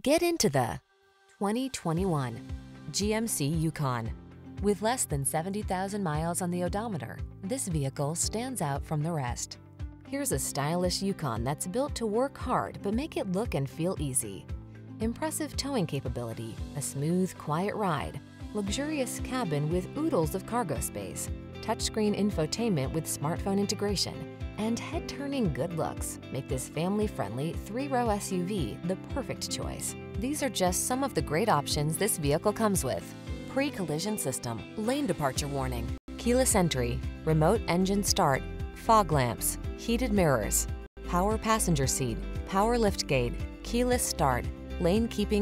Get into the 2021 GMC Yukon. With less than 70,000 miles on the odometer, this vehicle stands out from the rest. Here's a stylish Yukon that's built to work hard but make it look and feel easy. Impressive towing capability, a smooth, quiet ride, luxurious cabin with oodles of cargo space, touchscreen infotainment with smartphone integration, and head-turning good looks make this family-friendly three-row SUV the perfect choice. These are just some of the great options this vehicle comes with. Pre-collision system, lane departure warning, keyless entry, remote engine start, fog lamps, heated mirrors, power passenger seat, power liftgate, keyless start, lane keeping